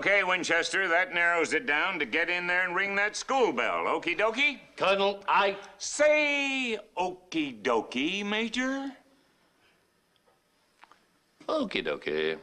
Okay, Winchester, that narrows it down to get in there and ring that school bell. Okie dokie? Colonel, I. Say okie dokie, Major. Okie dokie.